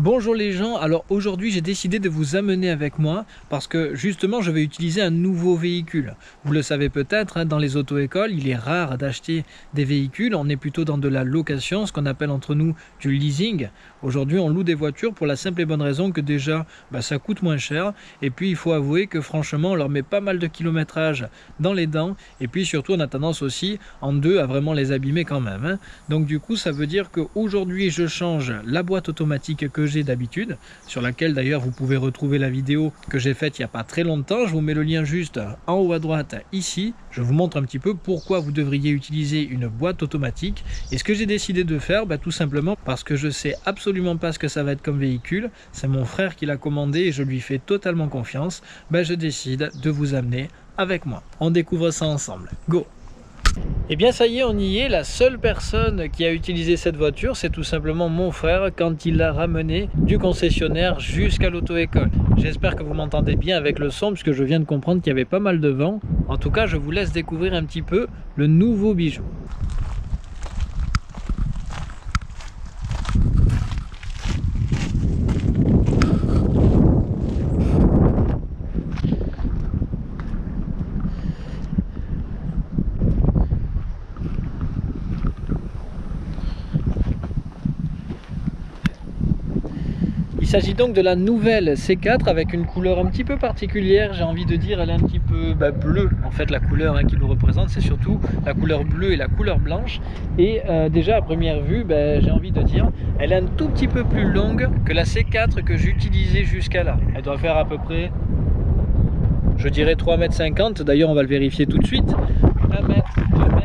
Bonjour les gens, alors aujourd'hui j'ai décidé de vous amener avec moi parce que justement je vais utiliser un nouveau véhicule. Vous le savez peut-être, hein, dans les auto-écoles il est rare d'acheter des véhicules, on est plutôt dans de la location, ce qu'on appelle entre nous du leasing. Aujourd'hui on loue des voitures pour la simple et bonne raison que déjà bah, ça coûte moins cher et puis il faut avouer que franchement on leur met pas mal de kilométrage dans les dents et puis surtout on a tendance aussi en deux à vraiment les abîmer quand même. Hein. Donc du coup ça veut dire qu'aujourd'hui je change la boîte automatique que j'ai d'habitude, sur laquelle d'ailleurs vous pouvez retrouver la vidéo que j'ai faite il n'y a pas très longtemps. Je vous mets le lien juste en haut à droite ici. Je vous montre un petit peu pourquoi vous devriez utiliser une boîte automatique. Et ce que j'ai décidé de faire, bah, tout simplement parce que je sais absolument pas ce que ça va être comme véhicule. C'est mon frère qui l'a commandé et je lui fais totalement confiance. Bah, je décide de vous amener avec moi. On découvre ça ensemble. Go eh bien ça y est, on y est. La seule personne qui a utilisé cette voiture, c'est tout simplement mon frère quand il l'a ramené du concessionnaire jusqu'à l'auto-école. J'espère que vous m'entendez bien avec le son puisque je viens de comprendre qu'il y avait pas mal de vent. En tout cas, je vous laisse découvrir un petit peu le nouveau bijou. S'agit donc de la nouvelle C4 avec une couleur un petit peu particulière, j'ai envie de dire, elle est un petit peu bah, bleue en fait la couleur hein, qui nous représente, c'est surtout la couleur bleue et la couleur blanche. Et euh, déjà à première vue, bah, j'ai envie de dire, elle est un tout petit peu plus longue que la C4 que j'utilisais jusqu'à là. Elle doit faire à peu près, je dirais 3,50 m, d'ailleurs on va le vérifier tout de suite. 1 mètre, 2 mètres, 3 mètres,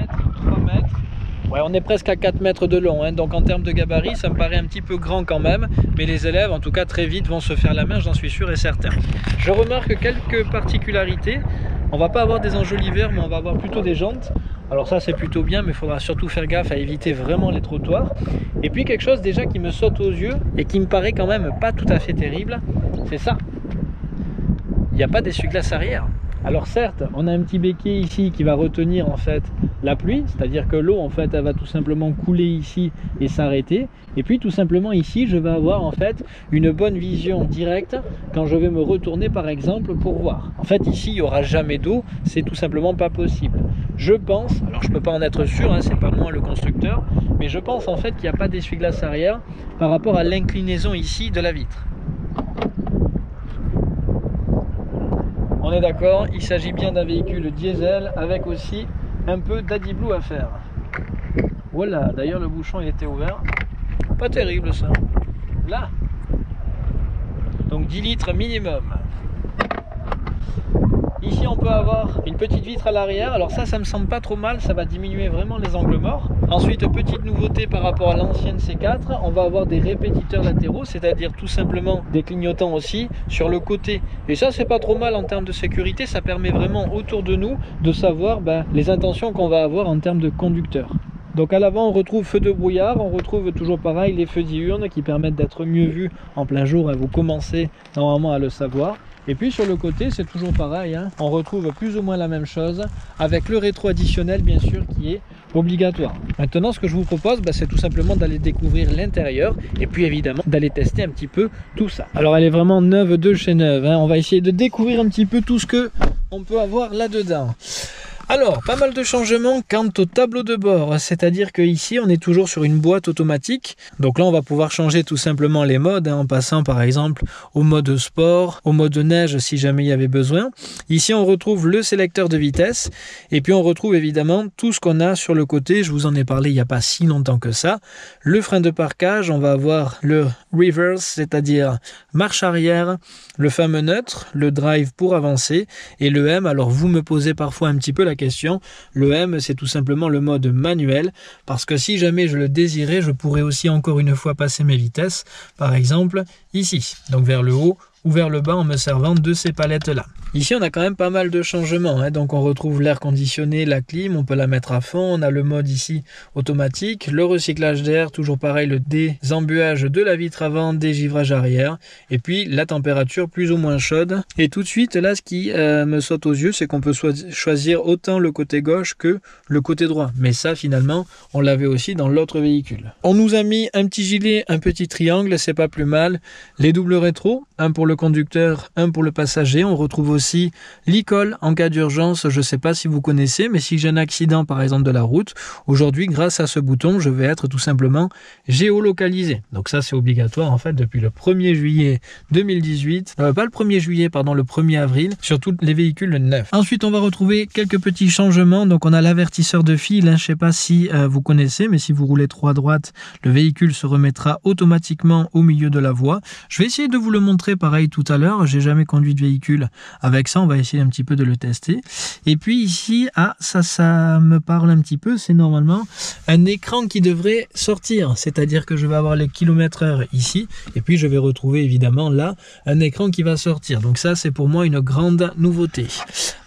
Ouais, on est presque à 4 mètres de long, hein. donc en termes de gabarit, ça me paraît un petit peu grand quand même, mais les élèves, en tout cas très vite, vont se faire la main, j'en suis sûr et certain. Je remarque quelques particularités. On va pas avoir des enjoliveurs, mais on va avoir plutôt des jantes. Alors ça c'est plutôt bien, mais il faudra surtout faire gaffe à éviter vraiment les trottoirs. Et puis quelque chose déjà qui me saute aux yeux et qui me paraît quand même pas tout à fait terrible, c'est ça. Il n'y a pas d'essuie-glace arrière. Alors certes, on a un petit béquet ici qui va retenir en fait la pluie, c'est-à-dire que l'eau en fait elle va tout simplement couler ici et s'arrêter. Et puis tout simplement ici, je vais avoir en fait une bonne vision directe quand je vais me retourner par exemple pour voir. En fait ici, il n'y aura jamais d'eau, c'est tout simplement pas possible. Je pense, alors je peux pas en être sûr, hein, c'est pas moi le constructeur, mais je pense en fait qu'il n'y a pas d'essuie-glace arrière par rapport à l'inclinaison ici de la vitre. On est d'accord, il s'agit bien d'un véhicule diesel avec aussi un peu d'adiblou à faire. Voilà, d'ailleurs le bouchon était ouvert. Pas terrible ça. Là. Donc 10 litres minimum. Ici on peut avoir une petite vitre à l'arrière, alors ça ça me semble pas trop mal, ça va diminuer vraiment les angles morts. Ensuite petite nouveauté par rapport à l'ancienne C4, on va avoir des répétiteurs latéraux, c'est-à-dire tout simplement des clignotants aussi sur le côté. Et ça c'est pas trop mal en termes de sécurité, ça permet vraiment autour de nous de savoir ben, les intentions qu'on va avoir en termes de conducteur. Donc à l'avant on retrouve feu de brouillard, on retrouve toujours pareil les feux diurnes qui permettent d'être mieux vus en plein jour, et vous commencez normalement à le savoir. Et puis sur le côté, c'est toujours pareil, hein. on retrouve plus ou moins la même chose, avec le rétro additionnel bien sûr qui est obligatoire. Maintenant, ce que je vous propose, bah, c'est tout simplement d'aller découvrir l'intérieur et puis évidemment d'aller tester un petit peu tout ça. Alors elle est vraiment neuve de chez neuve, hein. on va essayer de découvrir un petit peu tout ce que on peut avoir là-dedans. Alors, pas mal de changements quant au tableau de bord, c'est-à-dire que ici on est toujours sur une boîte automatique. Donc là on va pouvoir changer tout simplement les modes hein, en passant par exemple au mode sport, au mode neige si jamais il y avait besoin. Ici on retrouve le sélecteur de vitesse et puis on retrouve évidemment tout ce qu'on a sur le côté. Je vous en ai parlé il n'y a pas si longtemps que ça. Le frein de parkage, on va avoir le reverse, c'est-à-dire marche arrière, le fameux neutre, le drive pour avancer et le M. Alors vous me posez parfois un petit peu la Le M, c'est tout simplement le mode manuel, parce que si jamais je le désirais, je pourrais aussi encore une fois passer mes vitesses, par exemple ici, donc vers le haut ouvert le bas en me servant de ces palettes là. Ici, on a quand même pas mal de changements. Hein. Donc, on retrouve l'air conditionné, la clim, on peut la mettre à fond. On a le mode ici automatique, le recyclage d'air, toujours pareil, le désembuage de la vitre avant, dégivrage arrière, et puis la température plus ou moins chaude. Et tout de suite, là, ce qui euh, me saute aux yeux, c'est qu'on peut choisir autant le côté gauche que le côté droit. Mais ça, finalement, on l'avait aussi dans l'autre véhicule. On nous a mis un petit gilet, un petit triangle, c'est pas plus mal. Les doubles rétro, un pour le conducteur, un pour le passager. On retrouve aussi l'e-call en cas d'urgence. Je ne sais pas si vous connaissez, mais si j'ai un accident par exemple de la route, aujourd'hui grâce à ce bouton, je vais être tout simplement géolocalisé. Donc ça c'est obligatoire en fait depuis le 1er juillet 2018, euh, pas le 1er juillet, pardon, le 1er avril sur tous les véhicules neufs. Ensuite on va retrouver quelques petits changements. Donc on a l'avertisseur de fil, hein. je ne sais pas si euh, vous connaissez, mais si vous roulez trop à droite, le véhicule se remettra automatiquement au milieu de la voie. Je vais essayer de vous le montrer pareil tout à l'heure. J'ai jamais conduit de véhicule avec ça, on va essayer un petit peu de le tester. Et puis ici, ah, ça, ça me parle un petit peu. C'est normalement un écran qui devrait sortir. C'est-à-dire que je vais avoir les kilomètres heure ici. Et puis je vais retrouver évidemment là un écran qui va sortir. Donc ça, c'est pour moi une grande nouveauté.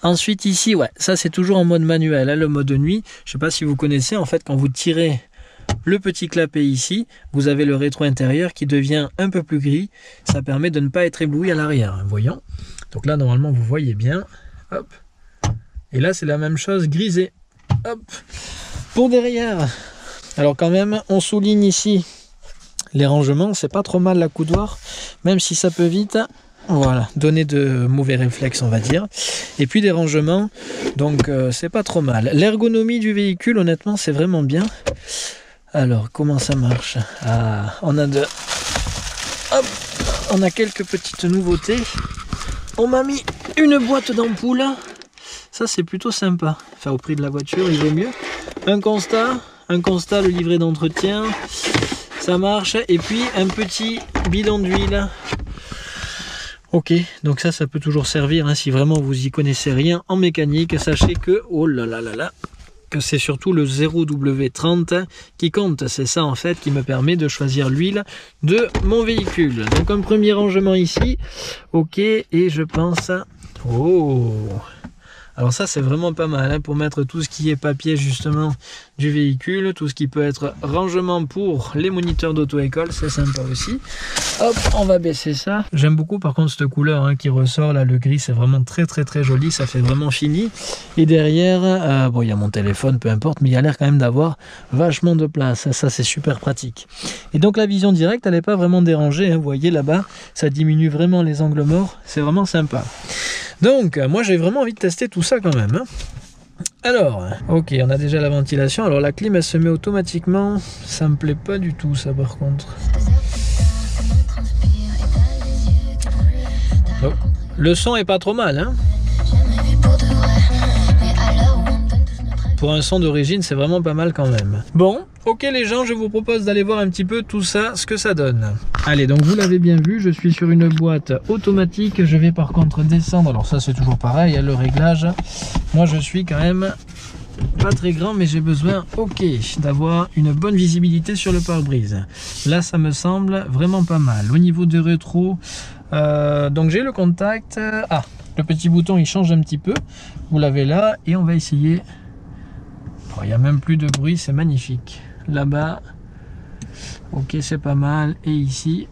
Ensuite ici, ouais, ça c'est toujours en mode manuel, hein, le mode nuit. Je sais pas si vous connaissez, en fait, quand vous tirez le petit clapet ici, vous avez le rétro intérieur qui devient un peu plus gris. Ça permet de ne pas être ébloui à l'arrière. Hein, voyons. Donc là, normalement, vous voyez bien. Hop. Et là, c'est la même chose, grisé. Hop. Pour derrière. Alors quand même, on souligne ici les rangements. C'est pas trop mal la coudoir, même si ça peut vite. Voilà, donner de mauvais réflexes, on va dire. Et puis des rangements, donc euh, c'est pas trop mal. L'ergonomie du véhicule, honnêtement, c'est vraiment bien. Alors, comment ça marche? Ah, on a de... Hop On a quelques petites nouveautés. On m'a mis une boîte d'ampoule. Ça, c'est plutôt sympa. Enfin, au prix de la voiture, il vaut mieux. Un constat. Un constat, le livret d'entretien. Ça marche. Et puis, un petit bidon d'huile. Ok, donc ça, ça peut toujours servir. Hein, si vraiment vous y connaissez rien en mécanique, sachez que... Oh là là là là c'est surtout le 0W30 qui compte. C'est ça en fait qui me permet de choisir l'huile de mon véhicule. Donc un premier rangement ici. Ok, et je pense... Oh alors ça c'est vraiment pas mal hein, pour mettre tout ce qui est papier justement du véhicule, tout ce qui peut être rangement pour les moniteurs d'auto-école, c'est sympa aussi. Hop, on va baisser ça. J'aime beaucoup par contre cette couleur hein, qui ressort là, le gris c'est vraiment très très très joli, ça fait vraiment fini. Et derrière, euh, bon il y a mon téléphone, peu importe, mais il y a l'air quand même d'avoir vachement de place, ça c'est super pratique. Et donc la vision directe elle n'est pas vraiment dérangée, hein. vous voyez là-bas, ça diminue vraiment les angles morts, c'est vraiment sympa. Donc, moi j'ai vraiment envie de tester tout ça quand même. Hein. Alors, ok, on a déjà la ventilation. Alors la clim, elle se met automatiquement. Ça me plaît pas du tout, ça par contre. Le son est pas trop mal, hein Pour un son d'origine, c'est vraiment pas mal quand même. Bon, Ok les gens, je vous propose d'aller voir un petit peu tout ça, ce que ça donne. Allez, donc vous l'avez bien vu, je suis sur une boîte automatique. Je vais par contre descendre, alors ça c'est toujours pareil, hein, le réglage. Moi je suis quand même pas très grand, mais j'ai besoin, ok, d'avoir une bonne visibilité sur le pare-brise. Là ça me semble vraiment pas mal. Au niveau de rétro, euh, donc j'ai le contact. Ah, le petit bouton il change un petit peu. Vous l'avez là, et on va essayer... Il n'y a même plus de bruit, c'est magnifique là-bas. Ok, c'est pas mal. Et ici,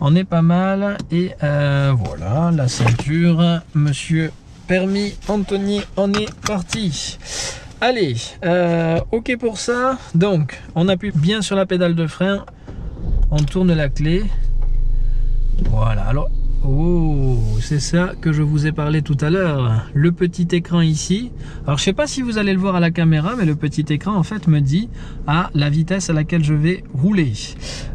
on est pas mal. Et euh, voilà, la ceinture. Monsieur permis Anthony, on est parti. Allez, euh, ok pour ça. Donc, on appuie bien sur la pédale de frein. On tourne la clé. Voilà. Alors, Oh, c'est ça que je vous ai parlé tout à l'heure. Le petit écran ici. Alors, je sais pas si vous allez le voir à la caméra, mais le petit écran, en fait, me dit à la vitesse à laquelle je vais rouler.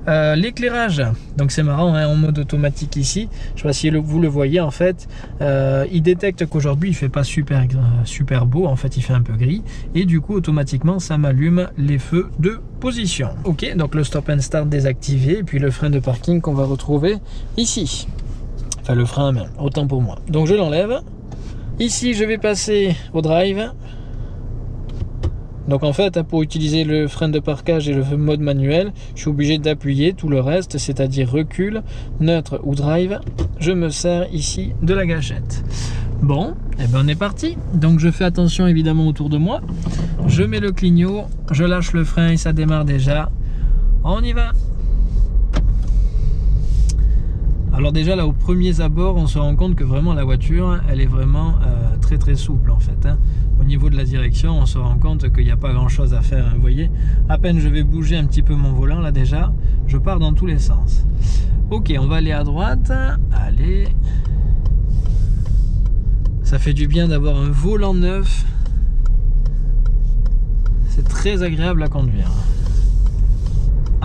Euh, l'éclairage, donc c'est marrant, hein, en mode automatique ici. Je sais pas si vous le voyez, en fait. Euh, il détecte qu'aujourd'hui, il fait pas super, super beau. En fait, il fait un peu gris. Et du coup, automatiquement, ça m'allume les feux de position. Ok, donc le stop and start désactivé. Et puis le frein de parking qu'on va retrouver ici le frein mais autant pour moi. Donc je l'enlève. Ici, je vais passer au drive. Donc en fait, pour utiliser le frein de parkage et le mode manuel, je suis obligé d'appuyer tout le reste, c'est-à-dire recul, neutre ou drive. Je me sers ici de la gâchette. Bon, et eh ben on est parti. Donc je fais attention évidemment autour de moi. Je mets le clignot, je lâche le frein et ça démarre déjà. On y va Alors déjà là au premier abord on se rend compte que vraiment la voiture elle est vraiment euh, très très souple en fait. Hein. Au niveau de la direction on se rend compte qu'il n'y a pas grand chose à faire. Hein. Vous voyez, à peine je vais bouger un petit peu mon volant là déjà, je pars dans tous les sens. Ok on va aller à droite. Allez. Ça fait du bien d'avoir un volant neuf. C'est très agréable à conduire.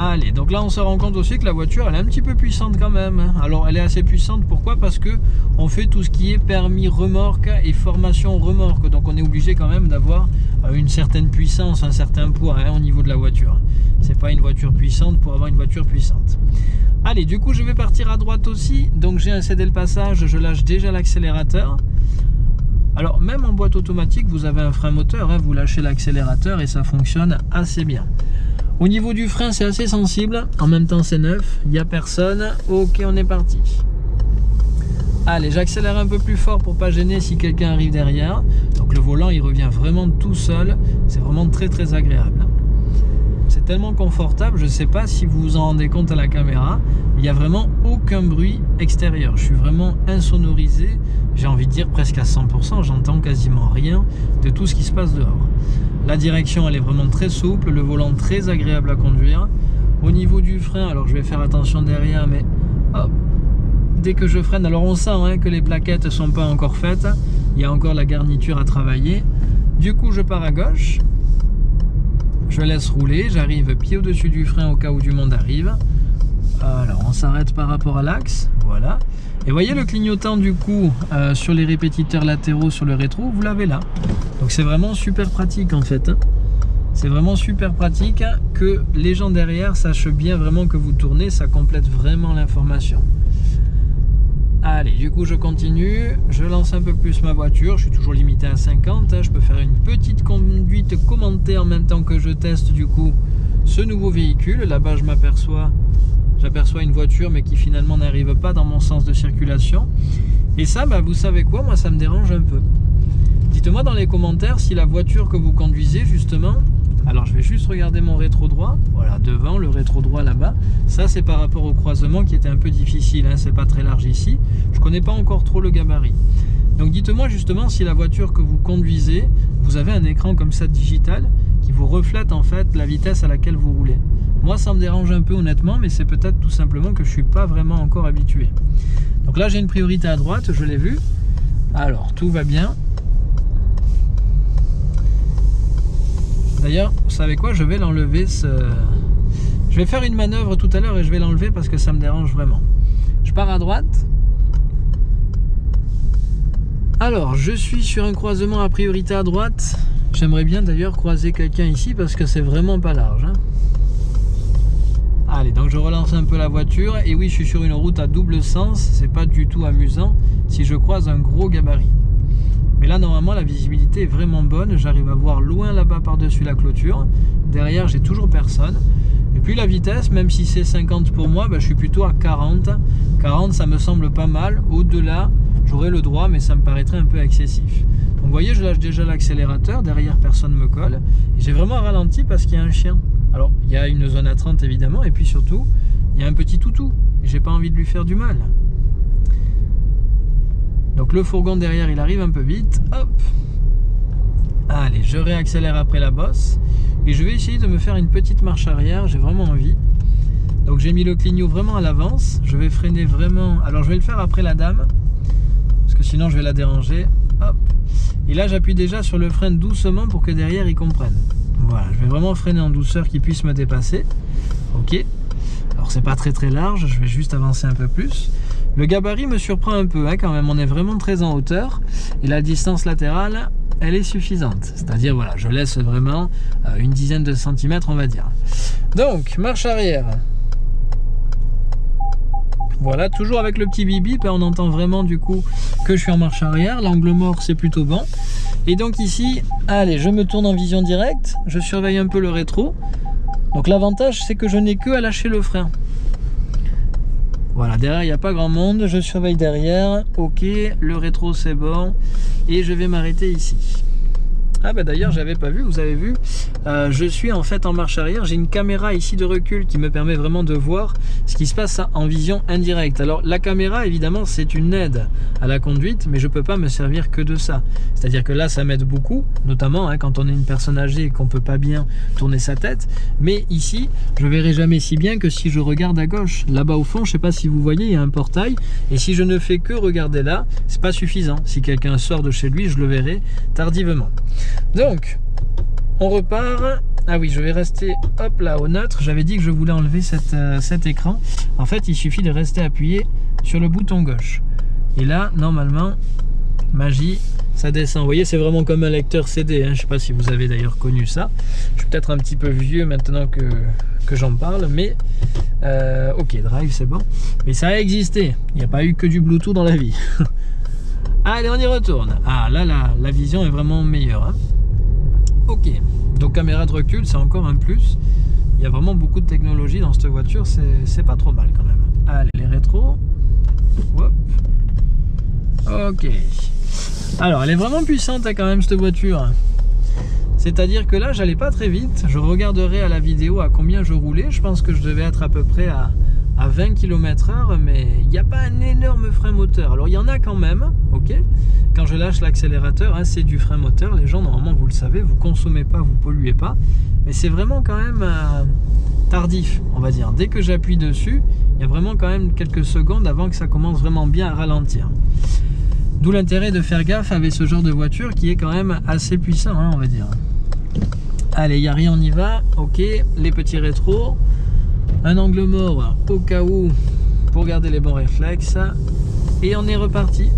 Allez, donc là on se rend compte aussi que la voiture elle est un petit peu puissante quand même. Alors elle est assez puissante, pourquoi? Parce que on fait tout ce qui est permis remorque et formation remorque. Donc on est obligé quand même d'avoir euh, une certaine puissance, un certain poids hein, au niveau de la voiture. C'est pas une voiture puissante pour avoir une voiture puissante. Allez, du coup je vais partir à droite aussi. Donc j'ai un cédé le passage, je lâche déjà l'accélérateur. Alors même en boîte automatique, vous avez un frein moteur, hein. vous lâchez l'accélérateur et ça fonctionne assez bien. Au niveau du frein, c'est assez sensible. En même temps, c'est neuf. Il n'y a personne. Ok, on est parti. Allez, j'accélère un peu plus fort pour pas gêner si quelqu'un arrive derrière. Donc le volant, il revient vraiment tout seul. C'est vraiment très très agréable. C'est tellement confortable, je ne sais pas si vous vous en rendez compte à la caméra, il n'y a vraiment aucun bruit extérieur. Je suis vraiment insonorisé, j'ai envie de dire presque à 100%, j'entends quasiment rien de tout ce qui se passe dehors. La direction, elle est vraiment très souple, le volant très agréable à conduire. Au niveau du frein, alors je vais faire attention derrière, mais dès que je freine, alors on sent hein, que les plaquettes sont pas encore faites. Il y a encore la garniture à travailler. Du coup, je pars à gauche. Je laisse rouler, j'arrive pied au-dessus du frein au cas où du monde arrive. Alors, on s'arrête par rapport à l'axe. Voilà. Et voyez le clignotant du coup euh, sur les répétiteurs latéraux sur le rétro, vous l'avez là. Donc c'est vraiment super pratique en fait. Hein. C'est vraiment super pratique que les gens derrière sachent bien vraiment que vous tournez, ça complète vraiment l'information. Allez, du coup je continue, je lance un peu plus ma voiture, je suis toujours limité à 50, hein. je peux faire une petite conduite commentée en même temps que je teste du coup ce nouveau véhicule. Là-bas je m'aperçois j'aperçois une voiture mais qui finalement n'arrive pas dans mon sens de circulation. Et ça, bah, vous savez quoi, moi ça me dérange un peu. Dites-moi dans les commentaires si la voiture que vous conduisez justement, alors je vais juste regarder mon rétro droit, voilà devant le rétro droit là-bas, ça c'est par rapport au croisement qui était un peu difficile, hein, c'est pas très large ici, je connais pas encore trop le gabarit. Donc dites-moi justement si la voiture que vous conduisez, vous avez un écran comme ça digital qui vous reflète en fait la vitesse à laquelle vous roulez. Moi, ça me dérange un peu honnêtement, mais c'est peut-être tout simplement que je suis pas vraiment encore habitué. Donc là, j'ai une priorité à droite, je l'ai vu. Alors, tout va bien. D'ailleurs, vous savez quoi Je vais l'enlever. Je vais faire une manœuvre tout à l'heure et je vais l'enlever parce que ça me dérange vraiment. Je pars à droite. Alors, je suis sur un croisement à priorité à droite. J'aimerais bien d'ailleurs croiser quelqu'un ici parce que c'est vraiment pas large. Hein. Allez, donc je relance un peu la voiture. Et oui, je suis sur une route à double sens. C'est pas du tout amusant si je croise un gros gabarit. Mais là, normalement, la visibilité est vraiment bonne. J'arrive à voir loin là-bas par-dessus la clôture. Derrière, j'ai toujours personne. Et puis la vitesse, même si c'est 50 pour moi, bah, je suis plutôt à 40. 40, ça me semble pas mal. Au-delà, j'aurais le droit, mais ça me paraîtrait un peu excessif. Donc vous voyez, je lâche déjà l'accélérateur. Derrière, personne me colle. J'ai vraiment ralenti parce qu'il y a un chien. Alors, il y a une zone à 30 évidemment, et puis surtout, il y a un petit toutou. J'ai pas envie de lui faire du mal. Donc le fourgon derrière, il arrive un peu vite. Hop Allez, je réaccélère après la bosse. Et je vais essayer de me faire une petite marche arrière. J'ai vraiment envie. Donc j'ai mis le clignot vraiment à l'avance. Je vais freiner vraiment. Alors je vais le faire après la dame. Parce que sinon je vais la déranger. Hop Et là j'appuie déjà sur le frein doucement pour que derrière il comprenne. Voilà, je vais vraiment freiner en douceur qu'il puisse me dépasser. Ok. Alors c'est pas très très large, je vais juste avancer un peu plus. Le gabarit me surprend un peu hein, quand même, on est vraiment très en hauteur et la distance latérale, elle est suffisante. C'est-à-dire voilà, je laisse vraiment euh, une dizaine de centimètres on va dire. Donc, marche arrière. Voilà, toujours avec le petit bip, hein, on entend vraiment du coup que je suis en marche arrière. L'angle mort c'est plutôt bon. Et donc ici, allez, je me tourne en vision directe, je surveille un peu le rétro. Donc l'avantage, c'est que je n'ai que à lâcher le frein. Voilà, derrière, il n'y a pas grand monde. Je surveille derrière. Ok, le rétro, c'est bon. Et je vais m'arrêter ici. Ah bah d'ailleurs j'avais pas vu, vous avez vu, euh, je suis en fait en marche arrière, j'ai une caméra ici de recul qui me permet vraiment de voir ce qui se passe en vision indirecte. Alors la caméra évidemment c'est une aide à la conduite, mais je peux pas me servir que de ça. C'est-à-dire que là ça m'aide beaucoup, notamment hein, quand on est une personne âgée et qu'on peut pas bien tourner sa tête, mais ici je verrai jamais si bien que si je regarde à gauche. Là-bas au fond, je sais pas si vous voyez, il y a un portail, et si je ne fais que regarder là, c'est pas suffisant. Si quelqu'un sort de chez lui, je le verrai tardivement. Donc, on repart. Ah oui, je vais rester hop là au neutre. J'avais dit que je voulais enlever euh, cet écran. En fait, il suffit de rester appuyé sur le bouton gauche. Et là, normalement, magie, ça descend. Vous voyez, c'est vraiment comme un lecteur CD. Hein. Je ne sais pas si vous avez d'ailleurs connu ça. Je suis peut-être un petit peu vieux maintenant que, j'en parle, mais euh, ok, Drive, c'est bon. Mais ça a existé. Il n'y a pas eu que du Bluetooth dans la vie. Allez, on y retourne. Ah, là, là, la vision est vraiment meilleure. Hein. Ok, donc caméra de recul, c'est encore un plus. Il y a vraiment beaucoup de technologie dans cette voiture, c'est pas trop mal quand même. Allez, les rétros. Hop. Ok. Alors, elle est vraiment puissante hein, quand même cette voiture. C'est-à-dire que là, j'allais pas très vite. Je regarderai à la vidéo à combien je roulais. Je pense que je devais être à peu près à à 20 km h mais il n'y a pas un énorme frein moteur. Alors il y en a quand même, ok Quand je lâche l'accélérateur, hein, c'est du frein moteur. Les gens, normalement, vous le savez, vous consommez pas, vous polluez pas. Mais c'est vraiment quand même euh, tardif, on va dire. Dès que j'appuie dessus, il y a vraiment quand même quelques secondes avant que ça commence vraiment bien à ralentir. D'où l'intérêt de faire gaffe avec ce genre de voiture qui est quand même assez puissant, hein, on va dire. Allez, rien, on y va. Ok, les petits rétros un angle mort au cas où pour garder les bons réflexes. Et on est reparti.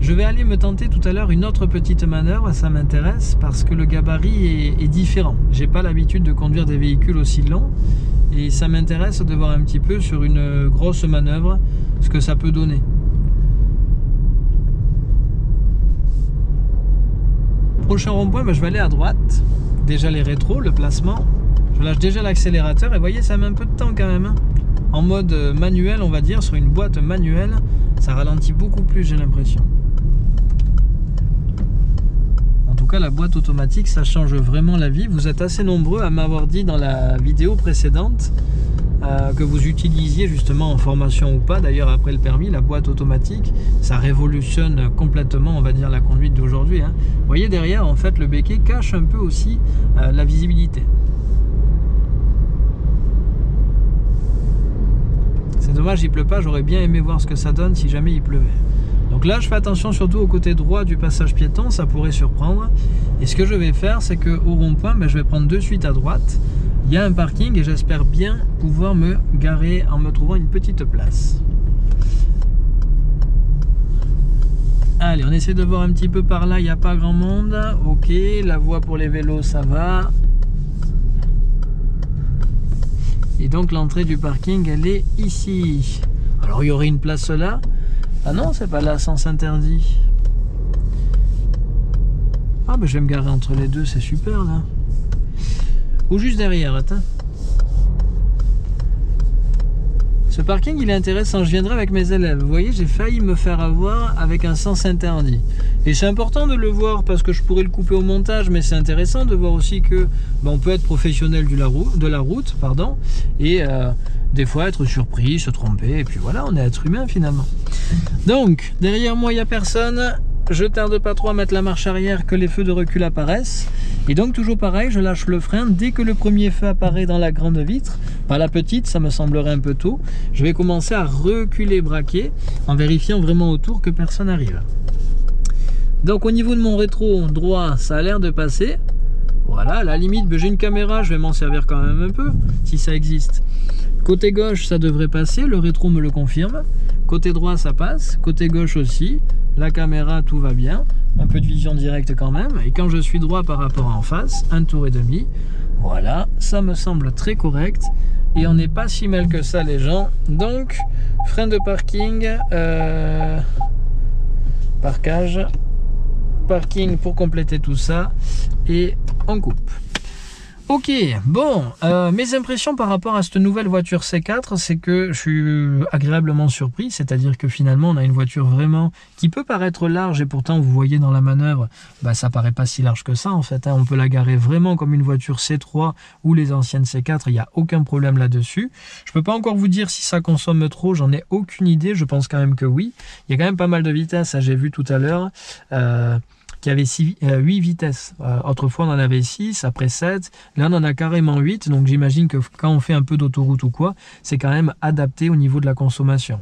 Je vais aller me tenter tout à l'heure une autre petite manœuvre ça m'intéresse parce que le gabarit est, différent. J'ai pas l'habitude de conduire des véhicules aussi longs et ça m'intéresse de voir un petit peu sur une grosse manœuvre ce que ça peut donner. Prochain rond-point ben, je vais aller à droite déjà les rétros, le placement. Je lâche déjà l'accélérateur et voyez ça met un peu de temps quand même. Hein. En mode manuel on va dire, sur une boîte manuelle, ça ralentit beaucoup plus j'ai l'impression. En tout cas la boîte automatique ça change vraiment la vie. Vous êtes assez nombreux à m'avoir dit dans la vidéo précédente euh, que vous utilisiez justement en formation ou pas, d'ailleurs après le permis, la boîte automatique, ça révolutionne complètement, on va dire, la conduite d'aujourd'hui. Hein. Vous voyez derrière, en fait, le béquet cache un peu aussi euh, la visibilité. C'est dommage, il pleut pas, j'aurais bien aimé voir ce que ça donne si jamais il pleuvait. Donc là, je fais attention surtout au côté droit du passage piéton, ça pourrait surprendre. Et ce que je vais faire, c'est qu'au rond-point, ben, je vais prendre de suite à droite il y a un parking et j'espère bien pouvoir me garer en me trouvant une petite place. Allez, on essaie de voir un petit peu par là, il n'y a pas grand monde. Ok, la voie pour les vélos, ça va. Et donc l'entrée du parking, elle est ici. Alors il y aurait une place là. Ah non, c'est pas là, sens interdit. Ah ben je vais me garer entre les deux, c'est super là. Ou juste derrière, attends. Ce parking, il est intéressant. Je viendrai avec mes élèves. Vous voyez, j'ai failli me faire avoir avec un sens interdit. Et c'est important de le voir parce que je pourrais le couper au montage, mais c'est intéressant de voir aussi que ben, on peut être professionnel de la, route, pardon, et euh, des fois être surpris, se tromper, et puis voilà, on est être humain finalement. Donc, derrière moi, il n'y a personne. Je tarde pas trop à mettre la marche arrière que les feux de recul apparaissent. Et donc toujours pareil, je lâche le frein dès que le premier feu apparaît dans la grande vitre. Pas la petite, ça me semblerait un peu tôt. Je vais commencer à reculer braquer en vérifiant vraiment autour que personne n'arrive. Donc au niveau de mon rétro droit, ça a l'air de passer. Voilà, à la limite, j'ai une caméra, je vais m'en servir quand même un peu, si ça existe. Côté gauche, ça devrait passer, le rétro me le confirme. Côté droit, ça passe. Côté gauche aussi. La caméra, tout va bien un peu de vision directe quand même. Et quand je suis droit par rapport à en face, un tour et demi, voilà, ça me semble très correct. Et on n'est pas si mal que ça les gens. Donc, frein de parking, euh, parkage, parking pour compléter tout ça et on coupe. Ok, bon, euh, mes impressions par rapport à cette nouvelle voiture C4, c'est que je suis agréablement surpris, c'est-à-dire que finalement on a une voiture vraiment qui peut paraître large et pourtant vous voyez dans la manœuvre, bah, ça paraît pas si large que ça en fait, hein. on peut la garer vraiment comme une voiture C3 ou les anciennes C4, il n'y a aucun problème là-dessus. Je peux pas encore vous dire si ça consomme trop, j'en ai aucune idée, je pense quand même que oui. Il y a quand même pas mal de vitesse, hein, j'ai vu tout à l'heure. Euh, qui avait 8 euh, vitesses. Euh, autrefois, on en avait 6, après 7. Là, on en a carrément 8. Donc, j'imagine que quand on fait un peu d'autoroute ou quoi, c'est quand même adapté au niveau de la consommation.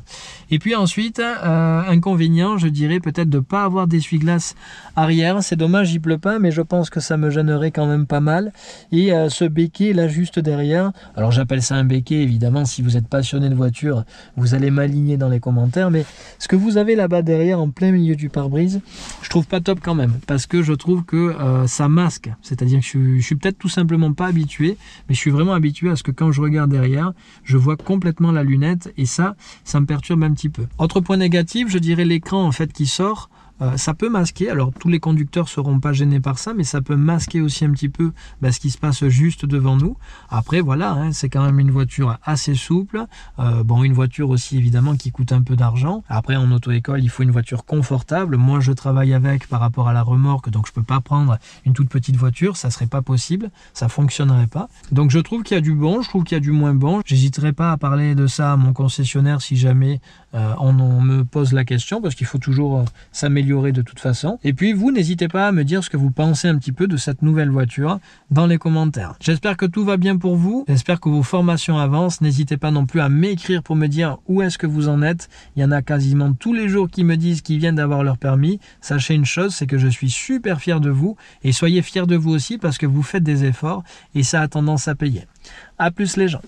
Et puis ensuite, euh, inconvénient, je dirais peut-être de ne pas avoir d'essuie-glace arrière. C'est dommage, il pleut pas, mais je pense que ça me gênerait quand même pas mal. Et ce béquet là, juste derrière. Alors, j'appelle ça un béquet, évidemment. Si vous êtes passionné de voiture, vous allez m'aligner dans les commentaires. Mais ce que vous avez là-bas derrière, en plein milieu du pare-brise, je trouve pas top quand même parce que je trouve que euh, ça masque. C'est-à-dire que je, je suis peut-être tout simplement pas habitué, mais je suis vraiment habitué à ce que quand je regarde derrière, je vois complètement la lunette et ça, ça me perturbe un petit peu. Autre point négatif, je dirais l'écran en fait qui sort. Euh, ça peut masquer, alors tous les conducteurs seront pas gênés par ça, mais ça peut masquer aussi un petit peu bah, ce qui se passe juste devant nous. Après voilà, hein, c'est quand même une voiture assez souple. Euh, bon, une voiture aussi évidemment qui coûte un peu d'argent. Après en auto-école, il faut une voiture confortable. Moi je travaille avec par rapport à la remorque, donc je peux pas prendre une toute petite voiture, ça serait pas possible, ça fonctionnerait pas. Donc je trouve qu'il y a du bon, je trouve qu'il y a du moins bon. J'hésiterai pas à parler de ça à mon concessionnaire si jamais euh, on, me pose la question, parce qu'il faut toujours s'améliorer de toute façon. Et puis vous, n'hésitez pas à me dire ce que vous pensez un petit peu de cette nouvelle voiture dans les commentaires. J'espère que tout va bien pour vous. J'espère que vos formations avancent. N'hésitez pas non plus à m'écrire pour me dire où est-ce que vous en êtes. Il y en a quasiment tous les jours qui me disent qu'ils viennent d'avoir leur permis. Sachez une chose, c'est que je suis super fier de vous et soyez fiers de vous aussi parce que vous faites des efforts et ça a tendance à payer. À plus les gens.